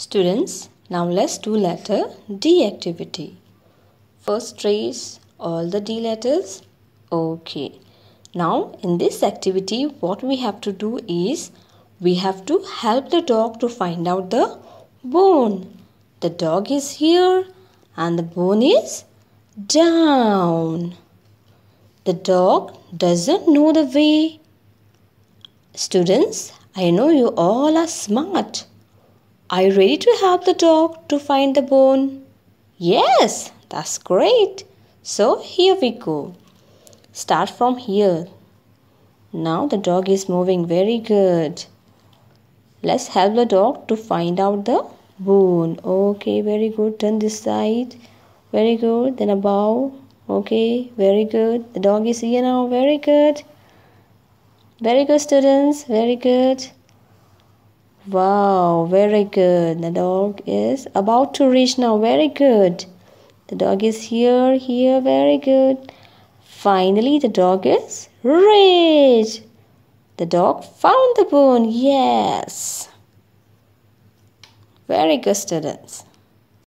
Students, now let's do letter D activity. First trace all the D letters. Okay. Now in this activity what we have to do is we have to help the dog to find out the bone. The dog is here and the bone is down. The dog doesn't know the way. Students, I know you all are smart. Are you ready to help the dog to find the bone? Yes, that's great. So here we go. Start from here. Now the dog is moving very good. Let's help the dog to find out the bone. Okay, very good. Turn this side. Very good. Then above. Okay, very good. The dog is here now. Very good. Very good, students. Very good. Wow, very good. The dog is about to reach now. Very good. The dog is here, here. Very good. Finally, the dog is reached. The dog found the bone. Yes. Very good, students.